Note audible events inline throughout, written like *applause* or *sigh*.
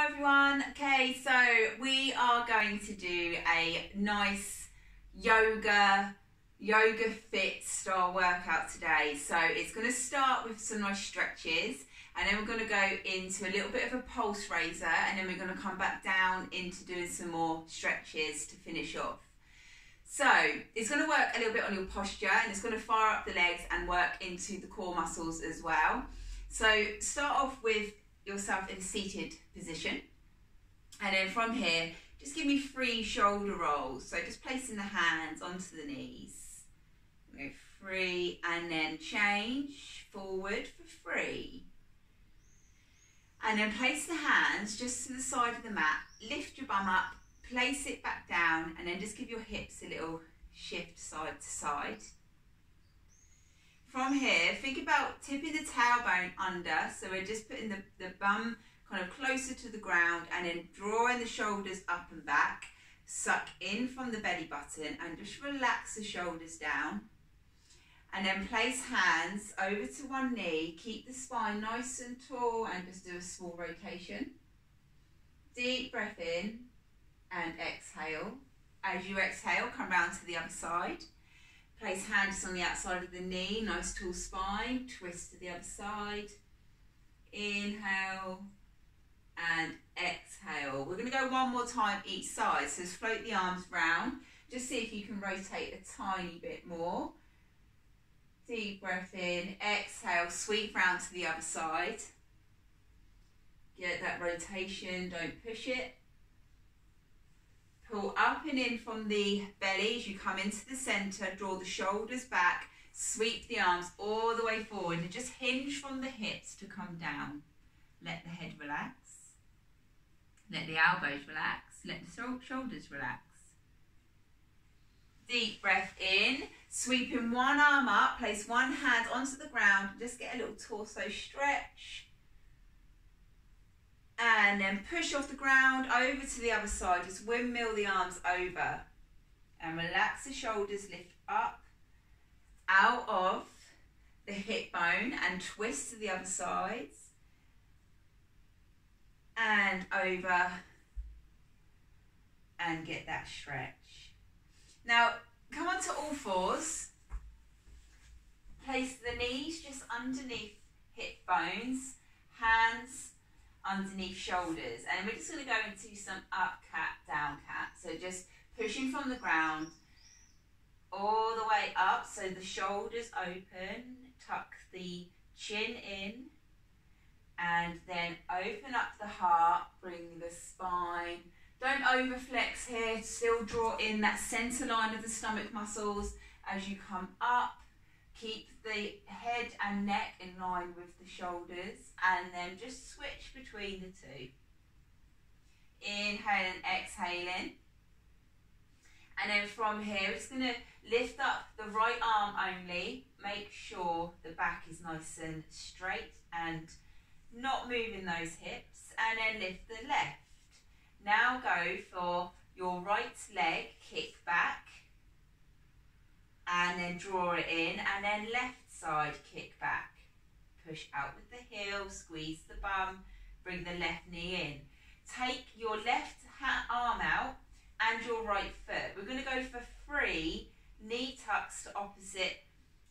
Hi everyone. Okay, so we are going to do a nice yoga, yoga fit style workout today. So it's going to start with some nice stretches and then we're going to go into a little bit of a pulse raiser and then we're going to come back down into doing some more stretches to finish off. So it's going to work a little bit on your posture and it's going to fire up the legs and work into the core muscles as well. So start off with yourself in seated position. And then from here, just give me three shoulder rolls. So just placing the hands onto the knees. Go three and then change forward for three. And then place the hands just to the side of the mat. Lift your bum up, place it back down, and then just give your hips a little shift side to side. From here, think about tipping the tailbone under. So we're just putting the, the bum kind of closer to the ground and then drawing the shoulders up and back. Suck in from the belly button and just relax the shoulders down. And then place hands over to one knee. Keep the spine nice and tall and just do a small rotation. Deep breath in and exhale. As you exhale, come round to the other side. Place hands on the outside of the knee, nice tall spine, twist to the other side. Inhale and exhale. We're going to go one more time each side. So just float the arms round. Just see if you can rotate a tiny bit more. Deep breath in, exhale, sweep round to the other side. Get that rotation, don't push it. Pull up and in from the belly as you come into the centre. Draw the shoulders back. Sweep the arms all the way forward and just hinge from the hips to come down. Let the head relax. Let the elbows relax. Let the shoulders relax. Deep breath in. Sweeping one arm up. Place one hand onto the ground. Just get a little torso stretch and then push off the ground over to the other side. Just windmill the arms over and relax the shoulders, lift up out of the hip bone and twist to the other sides and over and get that stretch. Now come on to all fours. Place the knees just underneath hip bones, hands underneath shoulders. And we're just going to go into some up cat, down cat. So just pushing from the ground all the way up. So the shoulders open, tuck the chin in, and then open up the heart, bring the spine. Don't overflex here, still draw in that center line of the stomach muscles as you come up Keep the head and neck in line with the shoulders and then just switch between the two. Inhale and exhaling. And then from here, we're just going to lift up the right arm only. Make sure the back is nice and straight and not moving those hips. And then lift the left. Now go for your right leg, kick back draw it in and then left side kick back. Push out with the heel squeeze the bum bring the left knee in. Take your left arm out and your right foot. We're going to go for three knee tucks to opposite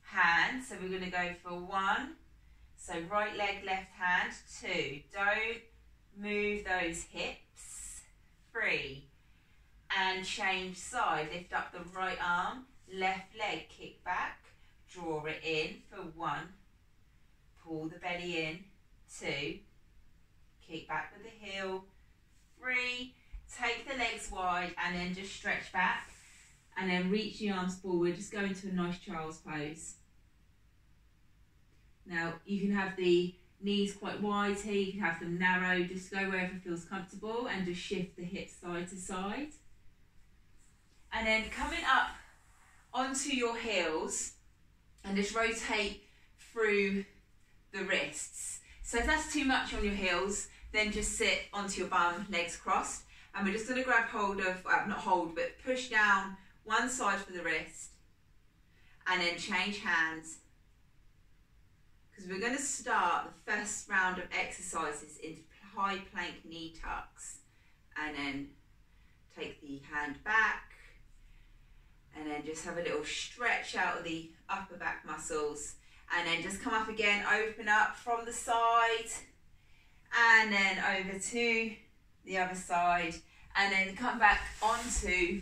hand. So we're going to go for one. So right leg left hand two. Don't move those hips. Three. And change side. Lift up the right arm Left leg kick back, draw it in for one, pull the belly in, two, kick back with the heel, three, take the legs wide and then just stretch back and then reach the arms forward, just go into a nice child's pose. Now you can have the knees quite wide here, you can have them narrow, just go wherever feels comfortable and just shift the hips side to side. And then coming up onto your heels and just rotate through the wrists. So if that's too much on your heels, then just sit onto your bum, legs crossed. And we're just going to grab hold of, well, not hold, but push down one side for the wrist. And then change hands. Because we're going to start the first round of exercises into high plank knee tucks. And then take the hand back. And then just have a little stretch out of the upper back muscles. And then just come up again, open up from the side. And then over to the other side. And then come back onto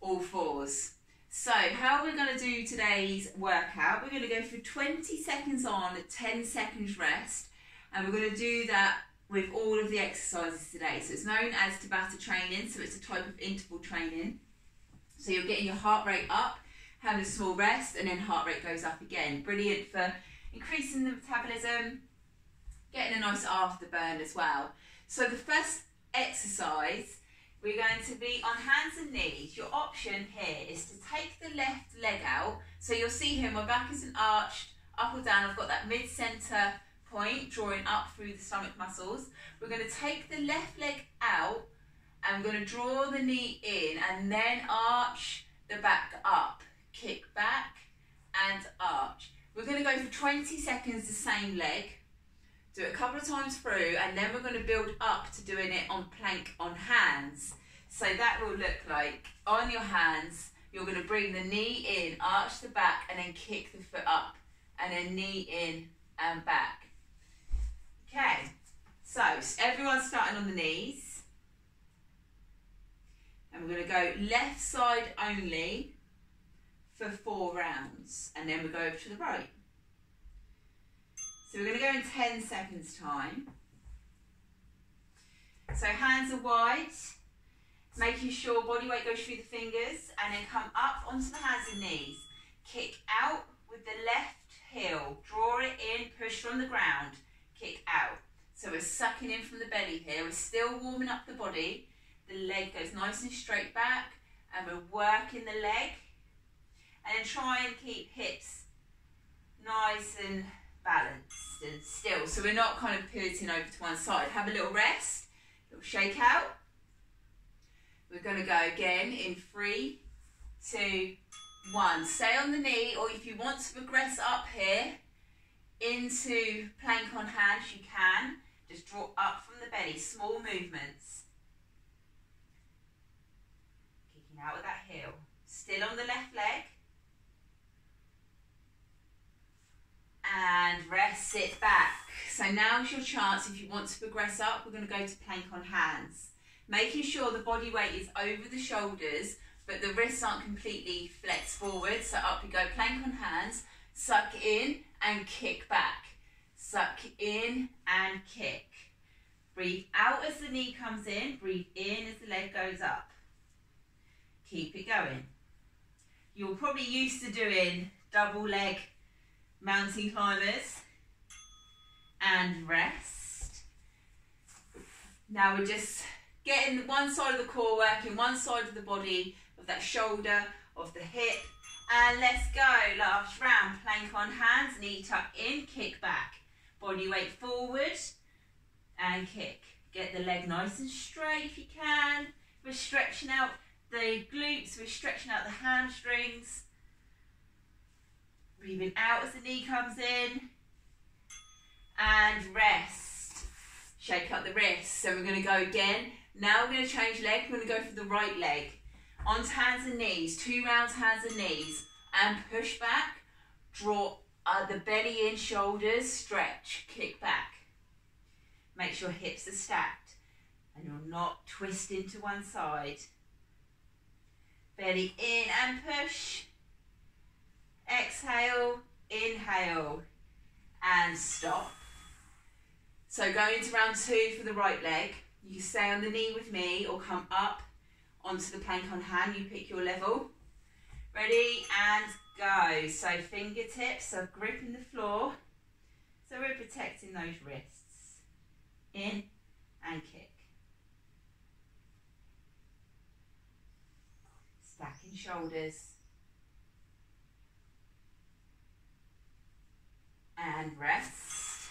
all fours. So how we're going to do today's workout, we're going to go for 20 seconds on, 10 seconds rest, and we're going to do that with all of the exercises today. So it's known as Tabata training, so it's a type of interval training. So you're getting your heart rate up, having a small rest, and then heart rate goes up again. Brilliant for increasing the metabolism, getting a nice afterburn as well. So the first exercise we're going to be on hands and knees. Your option here is to take the left leg out. So you'll see here, my back isn't arched up or down. I've got that mid-center point drawing up through the stomach muscles. We're going to take the left leg out we're going to draw the knee in and then arch the back up. Kick back and arch. We're going to go for 20 seconds the same leg. Do it a couple of times through and then we're going to build up to doing it on plank on hands. So that will look like on your hands, you're going to bring the knee in, arch the back and then kick the foot up and then knee in and back. Okay, so everyone's starting on the knees. And we're going to go left side only for four rounds and then we go over to the right. So we're going to go in 10 seconds time. So hands are wide, making sure body weight goes through the fingers and then come up onto the hands and knees. Kick out with the left heel, draw it in, push from the ground, kick out. So we're sucking in from the belly here, we're still warming up the body. The leg goes nice and straight back and we're working the leg. And then try and keep hips nice and balanced and still. So we're not kind of pivoting over to one side. Have a little rest, little shake out. We're going to go again in three, two, one. Stay on the knee, or if you want to progress up here into plank on hands, you can. Just draw up from the belly, small movements. Out with that heel. Still on the left leg. and rest, sit back. So now's your chance if you want to progress up, we're going to go to plank on hands. Making sure the body weight is over the shoulders, but the wrists aren't completely flexed forward. So up you go, plank on hands, suck in and kick back. Suck in and kick. Breathe out as the knee comes in, breathe in as the leg goes up. Keep it going. You're probably used to doing double leg mountain climbers and rest. Now we're just getting one side of the core working, one side of the body, of that shoulder, of the hip. And let's go, last round. Plank on hands, knee tuck in, kick back. Body weight forward and kick. Get the leg nice and straight if you can. We're stretching out the glutes, we're stretching out the hamstrings. Breathing out as the knee comes in. And rest. Shake up the wrists. So we're going to go again. Now we're going to change leg. We're going to go for the right leg. Onto hands and knees. Two rounds, hands and knees. And push back. Draw uh, the belly in, shoulders. Stretch. Kick back. Make sure hips are stacked. And you're not twisting to one side. Belly in and push. Exhale, inhale, and stop. So going into round two for the right leg. You can stay on the knee with me or come up onto the plank on hand. You pick your level. Ready and go. So fingertips are gripping the floor. So we're protecting those wrists. In and kick. Stacking shoulders. and rest.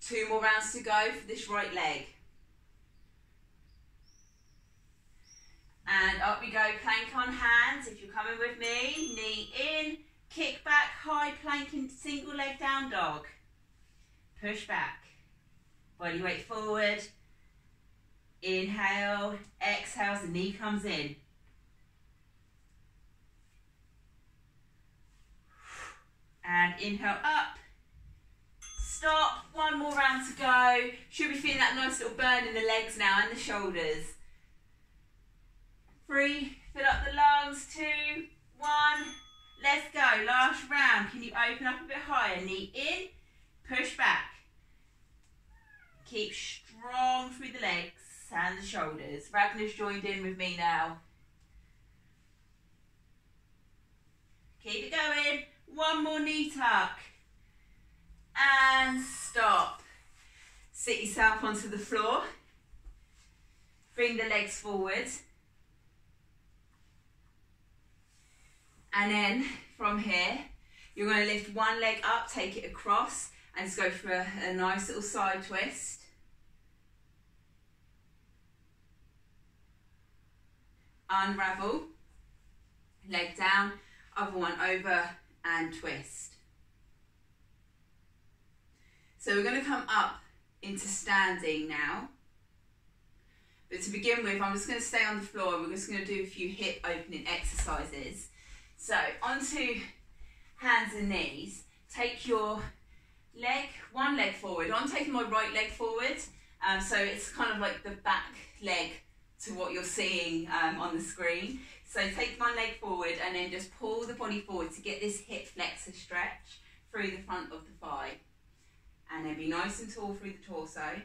Two more rounds to go for this right leg. And up we go, plank on hands. If you're coming with me, knee in, kick back, high plank and single leg down dog. Push back. Body weight forward. Inhale, exhale, the knee comes in. And inhale up. Stop, one more round to go. Should be feeling that nice little burn in the legs now and the shoulders. Three, fill up the lungs, two, one. Let's go, last round. Can you open up a bit higher? Knee in, push back. Keep strong through the legs and the shoulders. Ragnar's joined in with me now. Keep it going. One more knee tuck. And stop. Sit yourself onto the floor. Bring the legs forward. And then from here, you're going to lift one leg up, take it across, and just go for a, a nice little side twist. Unravel, leg down, other one over and twist. So we're going to come up into standing now. But to begin with, I'm just going to stay on the floor. We're just going to do a few hip opening exercises. So onto hands and knees. Take your leg, one leg forward. I'm taking my right leg forward. Um, so it's kind of like the back leg to what you're seeing um, on the screen. So take one leg forward and then just pull the body forward to get this hip flexor stretch through the front of the thigh. And then be nice and tall through the torso.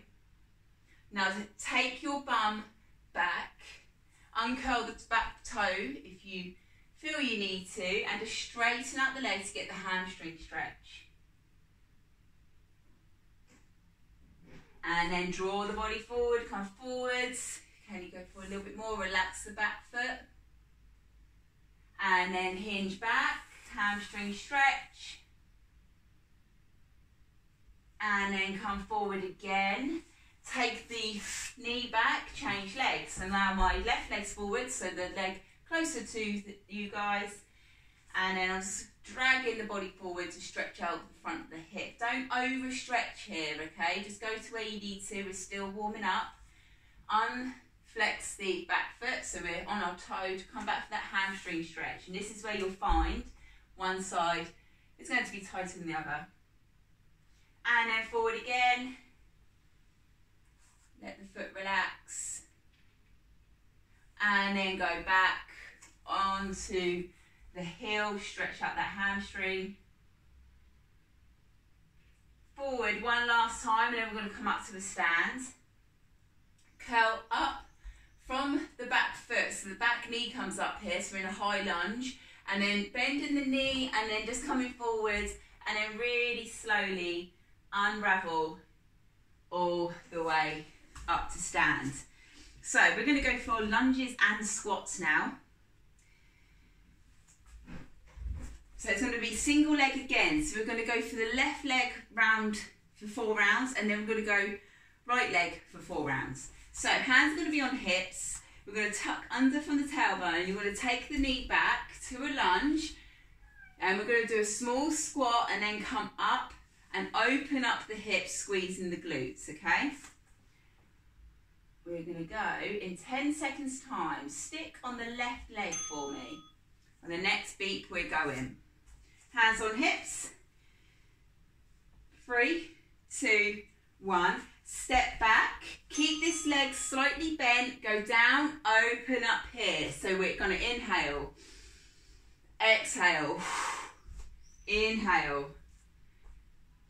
Now take your bum back, uncurl the back toe if you feel you need to, and just straighten out the legs to get the hamstring stretch. And then draw the body forward, come forwards. Can you go for a little bit more? Relax the back foot. And then hinge back, hamstring stretch. And then come forward again. Take the knee back, change legs. So now my left leg's forward, so the leg closer to you guys. And then I'm just dragging the body forward to stretch out the front of the hip. Don't overstretch here, okay? Just go to where you need to. We're still warming up. Unflex the back foot, so we're on our toe to come back for that hamstring stretch. And this is where you'll find one side is going to be tighter than the other. And then forward again. Let the foot relax. And then go back onto the heel, stretch out that hamstring. Forward one last time, and then we're going to come up to the stand. Curl up from the back foot, so the back knee comes up here, so we're in a high lunge. And then bending the knee, and then just coming forward, and then really slowly unravel all the way up to stand. So we're going to go for lunges and squats now. So it's going to be single leg again. So we're going to go for the left leg round for four rounds and then we're going to go right leg for four rounds. So hands are going to be on hips. We're going to tuck under from the tailbone. You're going to take the knee back to a lunge and we're going to do a small squat and then come up and open up the hips, squeezing the glutes, okay? We're going to go in 10 seconds time. Stick on the left leg for me. On the next beat, we're going. Hands on hips. Three, two, one. Step back. Keep this leg slightly bent. Go down, open up here. So we're going to inhale. Exhale. Inhale.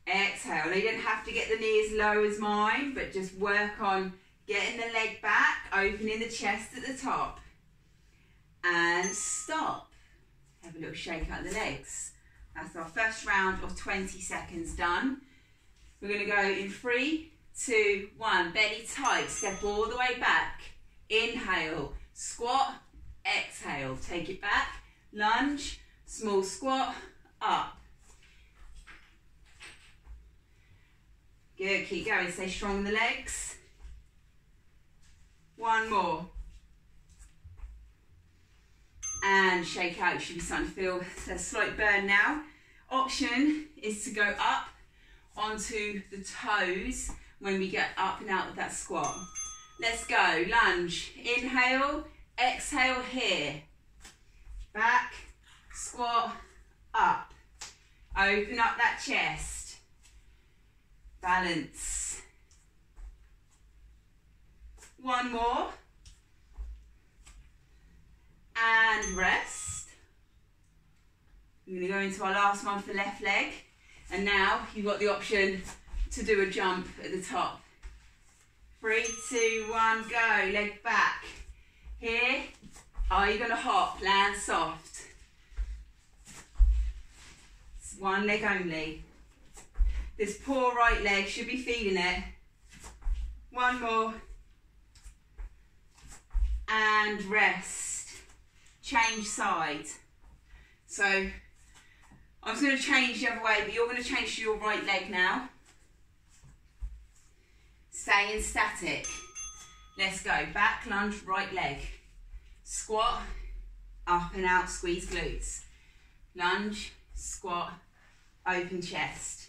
Exhale. Now you don't have to get the knee as low as mine, but just work on getting the leg back, opening the chest at the top. And stop. Have a little shake out the legs. That's our first round of 20 seconds done. We're going to go in three, two, one. Belly tight. Step all the way back. Inhale. Squat. Exhale. Take it back. Lunge. Small squat. Up. Good. Keep going. Stay strong in the legs. One more and shake out. You should be starting to feel a slight burn now. Option is to go up onto the toes when we get up and out of that squat. Let's go, lunge, inhale, exhale here. Back, squat, up. Open up that chest. Balance. One more. And rest. We're going to go into our last one for left leg. And now you've got the option to do a jump at the top. Three, two, one, go. Leg back. Here, are you going to hop? Land soft. It's one leg only. This poor right leg should be feeling it. One more. And rest. Change side. So I'm just going to change the other way, but you're going to change to your right leg now. Staying static. Let's go. Back lunge, right leg. Squat, up and out, squeeze glutes. Lunge, squat, open chest.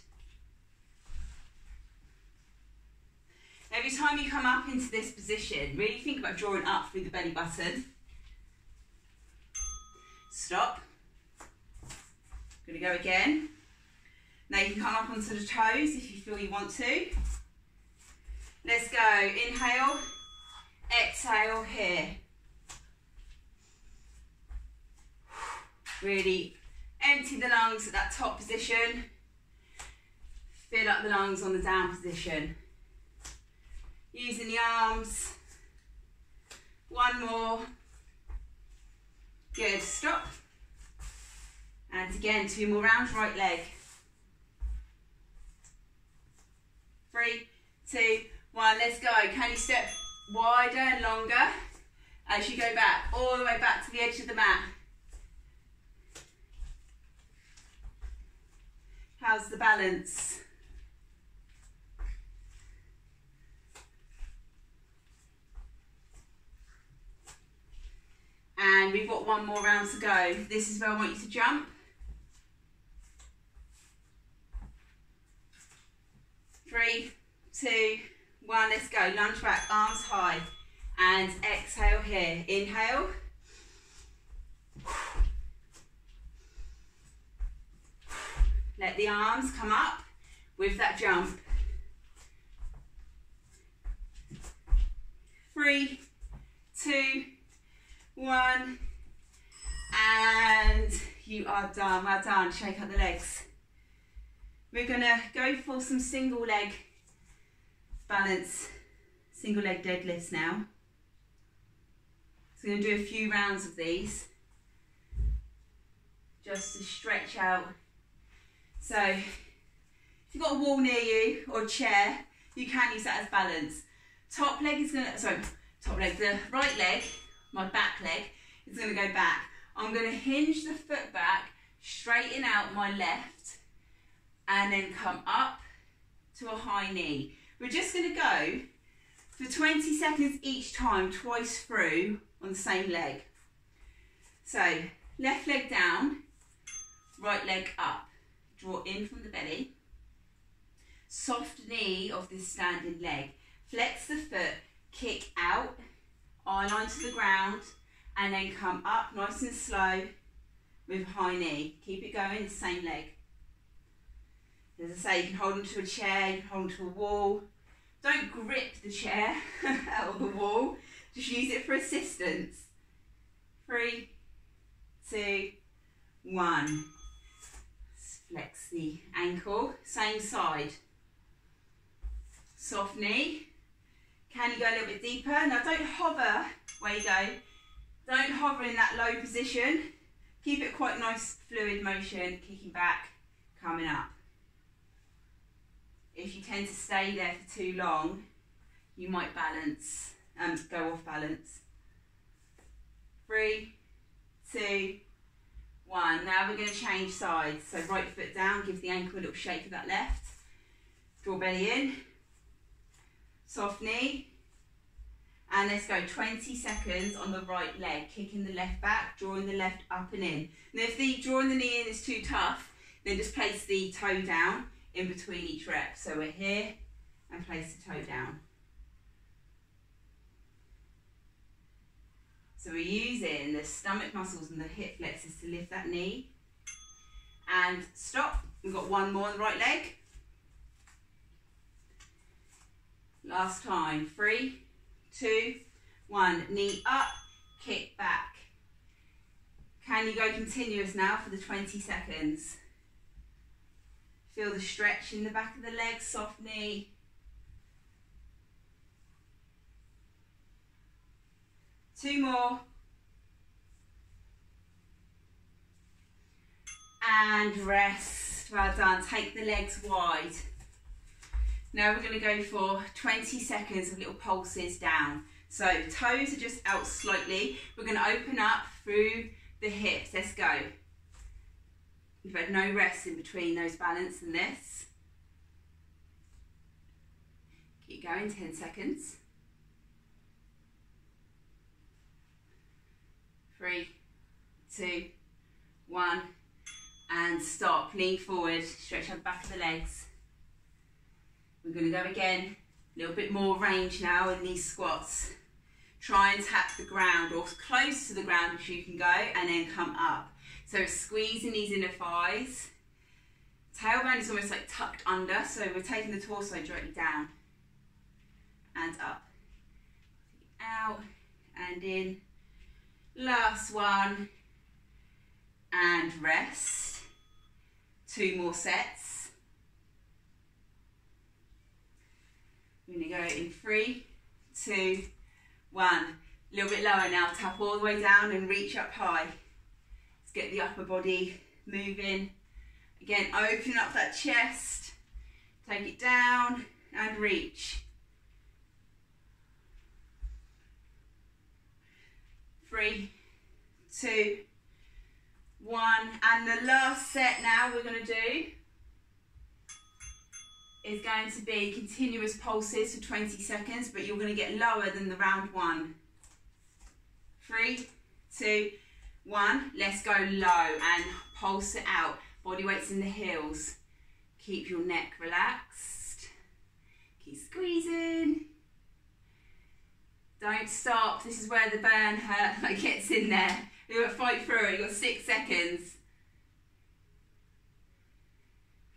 Every time you come up into this position, really think about drawing up through the belly button. Stop. Gonna go again. Now you can come up onto the toes if you feel you want to. Let's go. Inhale, exhale here. Really empty the lungs at that top position. Fill up the lungs on the down position. Using the arms. One more. Good. Stop. And again, two more rounds, right leg. Three, two, one, let's go. Can you step wider and longer as you go back, all the way back to the edge of the mat. How's the balance? And we've got one more round to go. This is where I want you to jump. Three, two, one. Let's go. Lunge back, arms high. And exhale here. Inhale. Let the arms come up with that jump. Three, two, one. And you are done. Well done. Shake out the legs. We're gonna go for some single leg balance, single leg deadlifts now. So we're gonna do a few rounds of these just to stretch out. So if you've got a wall near you or a chair, you can use that as balance. Top leg is gonna, sorry, top leg, the right leg, my back leg, is gonna go back. I'm gonna hinge the foot back, straighten out my left, and then come up to a high knee. We're just going to go for 20 seconds each time, twice through on the same leg. So left leg down, right leg up. Draw in from the belly. Soft knee of this standing leg. Flex the foot, kick out, eye line to the ground, and then come up nice and slow with high knee. Keep it going, same leg. As I say, you can hold onto a chair, you can hold onto a wall. Don't grip the chair *laughs* of the wall, just use it for assistance. Three, two, one. Flex the ankle, same side. Soft knee. Can you go a little bit deeper? Now don't hover where you go. Don't hover in that low position. Keep it quite nice, fluid motion, kicking back, coming up if you tend to stay there for too long, you might balance and um, go off balance. Three, two, one. Now we're going to change sides. So right foot down, give the ankle a little shake of that left. Draw belly in. Soft knee. And let's go 20 seconds on the right leg, kicking the left back, drawing the left up and in. Now if the drawing the knee in is too tough, then just place the toe down in between each rep. So we're here and place the toe down. So we're using the stomach muscles and the hip flexors to lift that knee. And stop. We've got one more on the right leg. Last time. Three, two, one. Knee up, kick back. Can you go continuous now for the 20 seconds? Feel the stretch in the back of the legs, soft knee. Two more. And rest. Well done. Take the legs wide. Now we're going to go for 20 seconds of little pulses down. So toes are just out slightly. We're going to open up through the hips. Let's go. You've had no rest in between those balance and this. Keep going, 10 seconds. Three, two, one, and stop. Lean forward, stretch out the back of the legs. We're going to go again. A little bit more range now in these squats. Try and tap the ground or close to the ground if you can go and then come up. So squeezing these inner thighs. Tailbone is almost like tucked under, so we're taking the torso directly down and up. Out and in. Last one. And rest. Two more sets. We're going to go in three, two, one. A little bit lower now. Tap all the way down and reach up high. Get the upper body moving. Again, open up that chest. Take it down and reach. Three, two, one. And the last set now we're going to do is going to be continuous pulses for 20 seconds, but you're going to get lower than the round one. Three, two, one. Let's go low and pulse it out. Body weight's in the heels. Keep your neck relaxed. Keep squeezing. Don't stop. This is where the burn hurt *laughs* like gets in there. You've got to fight through it. You've got six seconds.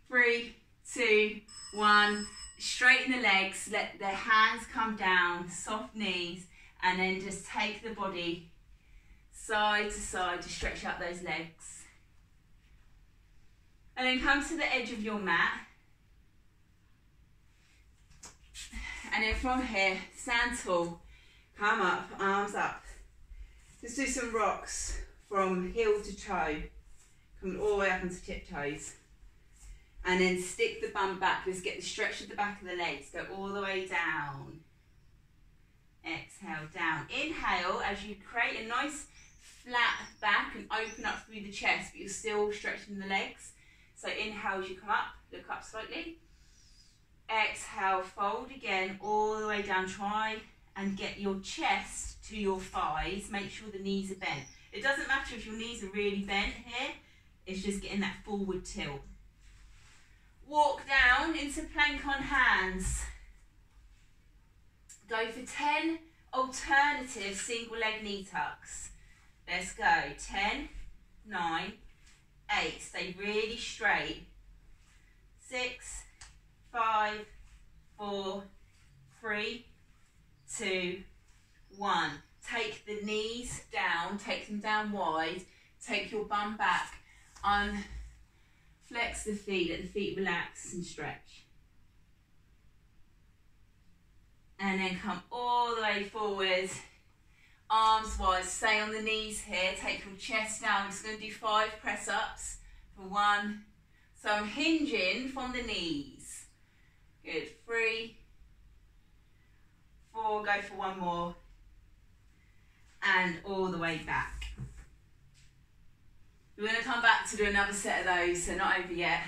Three, two, one. Straighten the legs, let the hands come down, soft knees, and then just take the body side to side to stretch out those legs. And then come to the edge of your mat. And then from here, stand tall, come up, arms up. Let's do some rocks from heel to toe, coming all the way up into tiptoes and then stick the bum back. Let's get the stretch of the back of the legs. Go all the way down. Exhale, down. Inhale as you create a nice flat back and open up through the chest, but you're still stretching the legs. So inhale as you come up, look up slightly. Exhale, fold again all the way down. Try and get your chest to your thighs. Make sure the knees are bent. It doesn't matter if your knees are really bent here. It's just getting that forward tilt. Walk down into plank on hands. Go for 10 alternative single leg knee tucks. Let's go. 10, 9, 8. Stay really straight. 6, 5, 4, 3, 2, 1. Take the knees down, take them down wide. Take your bum back. On Flex the feet, let the feet relax and stretch. And then come all the way forward, arms wide, stay on the knees here, take your chest down. I'm just going to do five press ups for one. So I'm hinging from the knees. Good, three, four, go for one more. And all the way back. We're going to come back to do another set of those, so not over yet.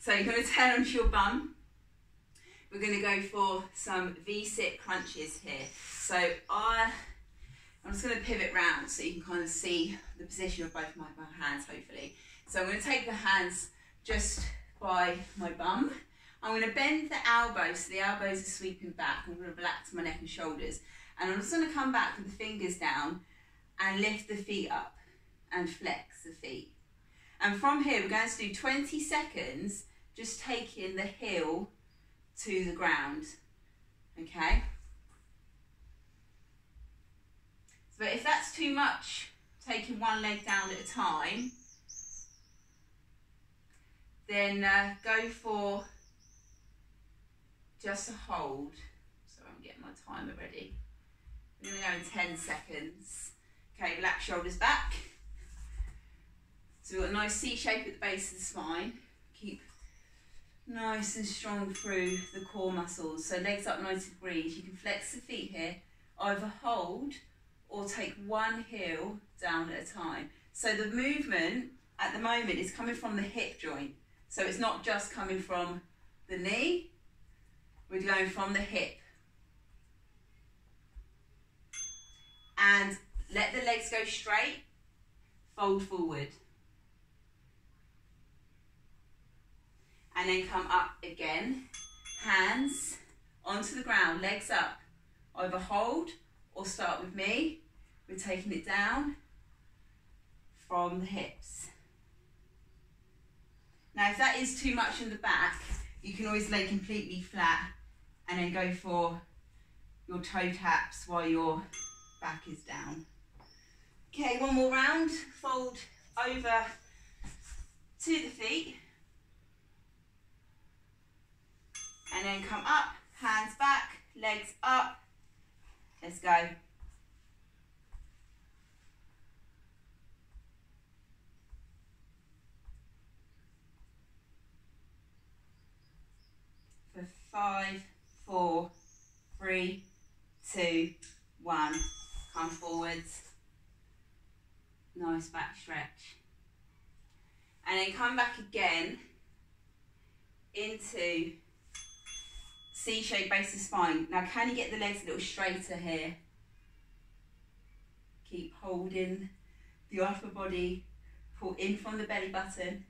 So you're going to turn onto your bum. We're going to go for some V-sit crunches here. So I, I'm just going to pivot round so you can kind of see the position of both my, my hands, hopefully. So I'm going to take the hands just by my bum. I'm going to bend the elbows so the elbows are sweeping back. I'm going to relax my neck and shoulders. And I'm just going to come back with the fingers down and lift the feet up and flex the feet. And from here, we're going to do 20 seconds just taking the heel to the ground. Okay? But if that's too much, taking one leg down at a time, then uh, go for just a hold. So I'm getting my timer ready. I'm going to go in 10 seconds. Okay, relax shoulders back. So we've got a nice C shape at the base of the spine. Keep nice and strong through the core muscles. So legs up 90 degrees. You can flex the feet here, either hold or take one heel down at a time. So the movement at the moment is coming from the hip joint. So it's not just coming from the knee, we're going from the hip. And let the legs go straight, fold forward. And then come up again, hands onto the ground, legs up. over hold or start with me. We're taking it down from the hips. Now, if that is too much in the back, you can always lay completely flat and then go for your toe taps while your back is down. Okay, one more round. Fold over to the feet. And then come up, hands back, legs up, Let's go. For five, four, three, two, one. Come forwards. Nice back stretch. And then come back again into C-shaped base of spine. Now can you get the legs a little straighter here? Keep holding the upper body, pull in from the belly button.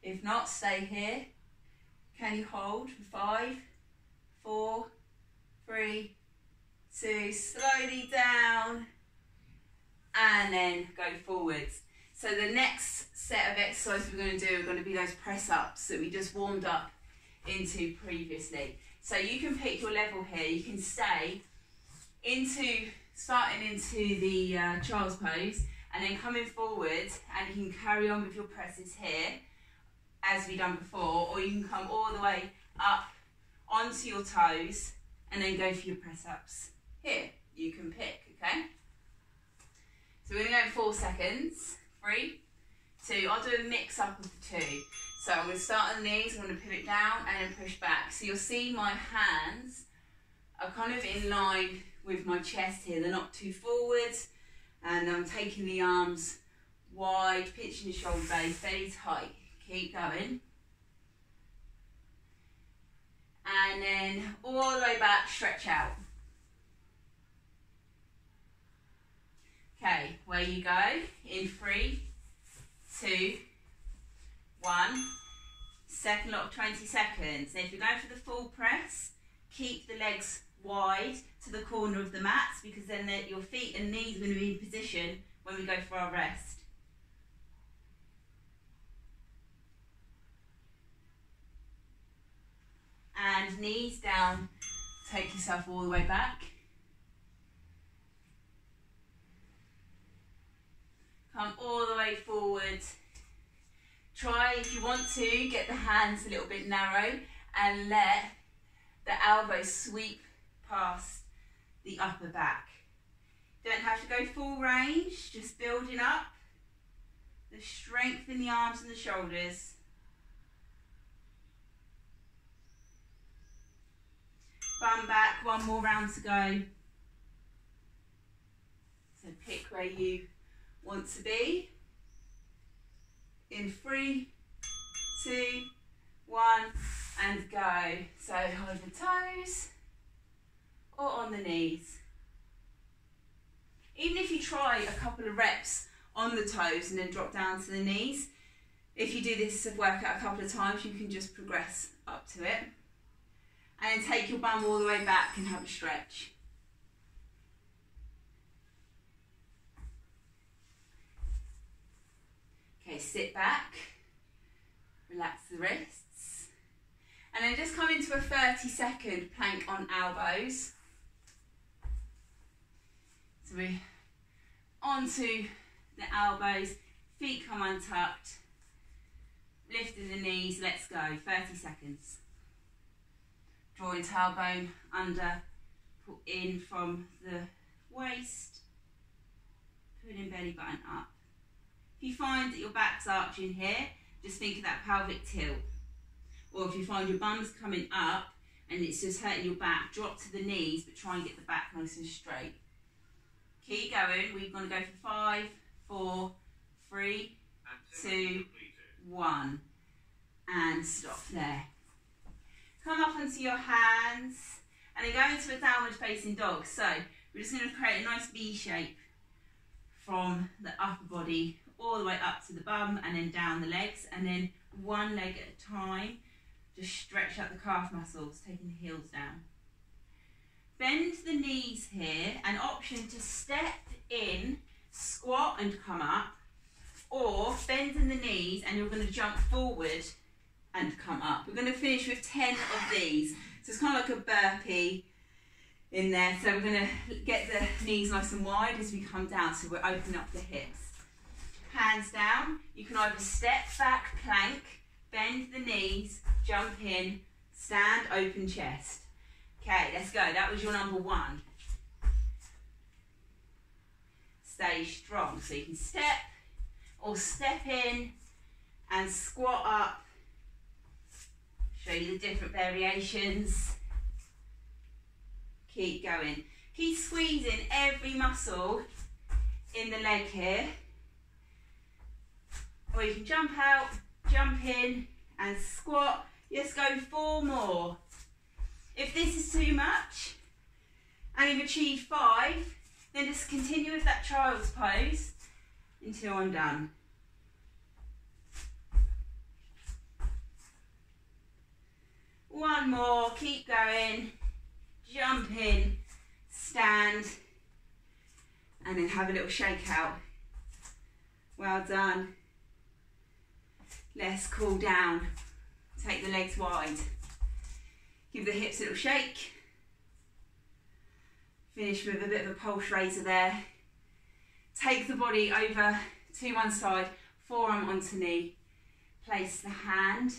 If not, stay here. Can you hold for five, four, three, two, slowly down, and then go forwards. So the next set of exercises we're going to do are going to be those press ups that we just warmed up into previously. So you can pick your level here. You can stay into starting into the uh, child's pose and then coming forward and you can carry on with your presses here as we done before or you can come all the way up onto your toes and then go for your press ups. Here you can pick okay? So we're going to go in four seconds. Three two. I'll do a mix up of the two so I'm going to start on the knees, I'm going to pivot down and then push back. So you'll see my hands are kind of in line with my chest here. They're not too forward. And I'm taking the arms wide, pitching the shoulder base, very tight. Keep going. And then all the way back, stretch out. Okay, where you go, in three, two, one. Second lot of 20 seconds. Now if you're going for the full press, keep the legs wide to the corner of the mats because then your feet and knees are going to be in position when we go for our rest. And knees down, take yourself all the way back. Come all the way forward Try, if you want to, get the hands a little bit narrow and let the elbows sweep past the upper back. Don't have to go full range, just building up the strength in the arms and the shoulders. Bum back, one more round to go. So pick where you want to be in three, two, one, and go. So hold the toes or on the knees. Even if you try a couple of reps on the toes and then drop down to the knees, If you do this workout a couple of times, you can just progress up to it. And then take your bum all the way back and have a stretch. Okay, sit back, relax the wrists, and then just come into a 30 second plank on elbows. So we onto the elbows, feet come untucked, lifting the knees, let's go, 30 seconds. Drawing tailbone under, pull in from the waist, pulling belly button up. If you find that your back's arching here, just think of that pelvic tilt. Or if you find your bum's coming up and it's just hurting your back, drop to the knees, but try and get the back nice and straight. Keep going. We're going to go for five, four, three, two, one. And stop there. Come up onto your hands and then go into a downward facing dog. So we're just going to create a nice V shape from the upper body all the way up to the bum and then down the legs and then one leg at a time. Just stretch out the calf muscles, taking the heels down. Bend the knees here, an option to step in, squat and come up, or bend in the knees and you're going to jump forward and come up. We're going to finish with 10 of these. So it's kind of like a burpee in there. So we're going to get the knees nice and wide as we come down. So we're opening up the hips. Hands down. You can either step back, plank, bend the knees, jump in, stand, open chest. Okay, let's go. That was your number one. Stay strong. So you can step or step in and squat up. Show you the different variations. Keep going. Keep squeezing every muscle in the leg here. Or you can jump out, jump in and squat. Let's go four more. If this is too much and you've achieved five, then just continue with that child's pose until I'm done. One more, keep going, jump in, stand, and then have a little shake out. Well done. Let's cool down. Take the legs wide. Give the hips a little shake. Finish with a bit of a pulse raiser there. Take the body over to one side, forearm onto knee. Place the hand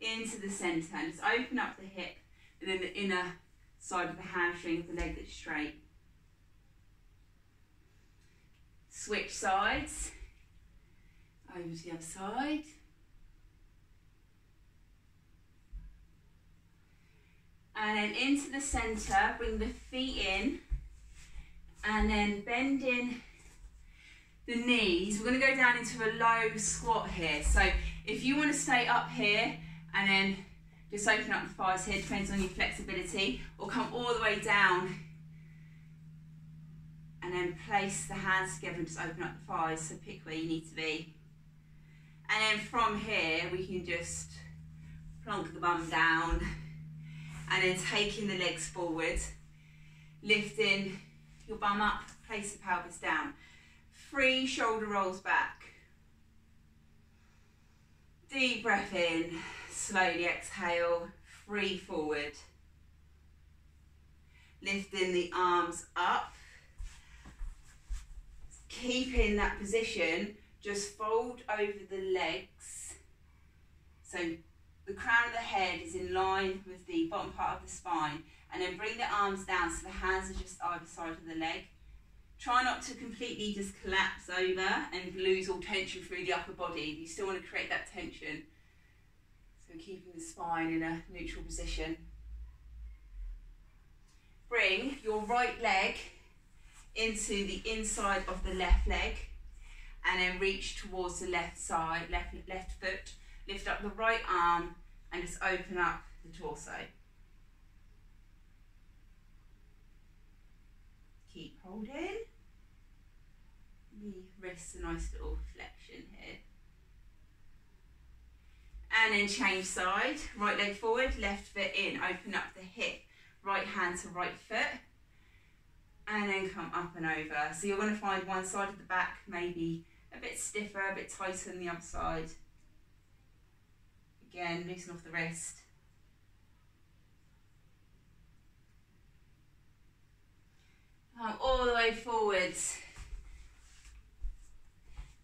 into the centre and just open up the hip and then the inner side of the hamstring of the leg that's straight. Switch sides the other side. And then into the centre, bring the feet in. And then bend in the knees. We're going to go down into a low squat here. So if you want to stay up here and then just open up the thighs here, depends on your flexibility, or come all the way down and then place the hands together and just open up the thighs, so pick where you need to be. And then from here, we can just plonk the bum down and then taking the legs forward, lifting your bum up, place the pelvis down. Three shoulder rolls back. Deep breath in, slowly exhale, free forward. Lifting the arms up. Keeping that position, just fold over the legs. So the crown of the head is in line with the bottom part of the spine. And then bring the arms down so the hands are just either side of the leg. Try not to completely just collapse over and lose all tension through the upper body. You still want to create that tension. So keeping the spine in a neutral position. Bring your right leg into the inside of the left leg and then reach towards the left side, left, left foot Lift up the right arm and just open up the torso. Keep holding. The wrists a nice little flexion here. And then change side, right leg forward, left foot in, open up the hip, right hand to right foot. And then come up and over. So you're going to find one side of the back maybe bit stiffer, a bit tighter than the other side. Again, loosen off the wrist. Come all the way forwards.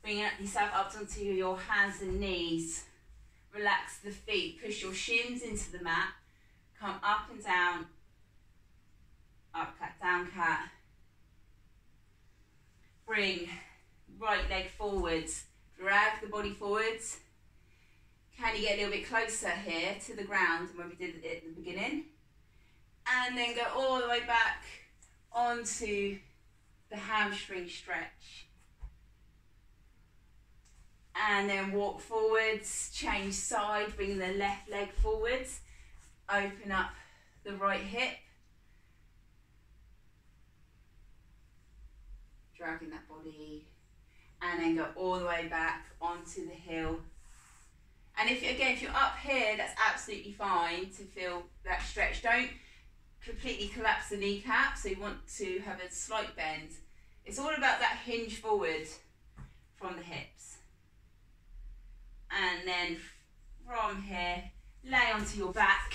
Bring yourself up onto your hands and knees. Relax the feet. Push your shins into the mat. Come up and down. Up cat, down cat. Bring right leg forwards. Drag the body forwards. Can you get a little bit closer here to the ground than when we did it at the beginning? And then go all the way back onto the hamstring stretch. And then walk forwards, change side, bring the left leg forwards, open up the right hip. Dragging that body and then go all the way back onto the heel and if again, if you're up here, that's absolutely fine to feel that stretch. Don't completely collapse the kneecap, so you want to have a slight bend. It's all about that hinge forward from the hips. And then from here, lay onto your back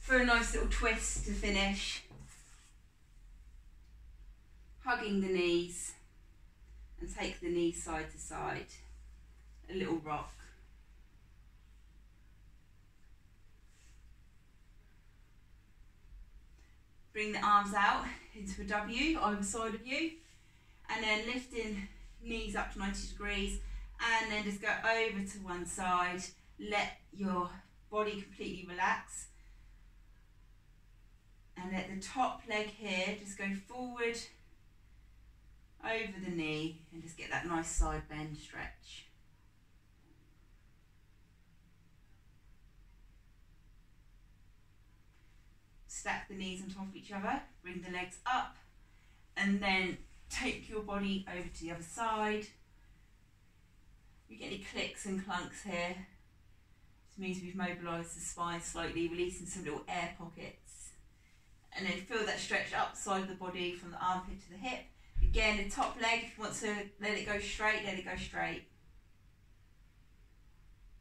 for a nice little twist to finish. Hugging the knees and take the knees side to side. A little rock. Bring the arms out into a W either side of you. And then lifting knees up to 90 degrees. And then just go over to one side. Let your body completely relax. And let the top leg here just go forward over the knee and just get that nice side bend stretch. stack the knees on top of each other, bring the legs up, and then take your body over to the other side. You get any clicks and clunks here. This means we've mobilised the spine slightly, releasing some little air pockets. And then feel that stretch upside of the body from the armpit to the hip. Again, the top leg, if you want to let it go straight, let it go straight.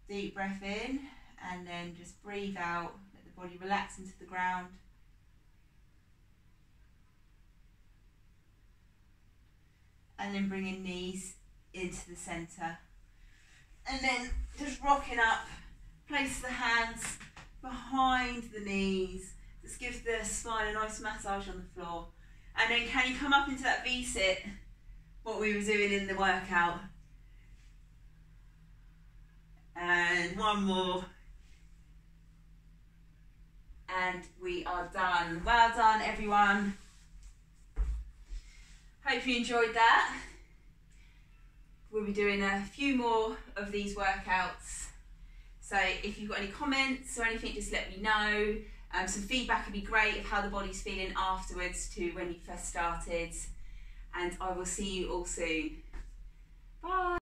Deep breath in, and then just breathe out. Let the body relax into the ground. and then bringing knees into the centre. And then just rocking up, place the hands behind the knees. Just gives the spine a nice massage on the floor. And then can you come up into that V-sit, what we were doing in the workout. And one more. And we are done. Well done, everyone. Hope you enjoyed that. We'll be doing a few more of these workouts. So if you've got any comments or anything, just let me know. Um, some feedback would be great of how the body's feeling afterwards to when you first started. And I will see you all soon. Bye.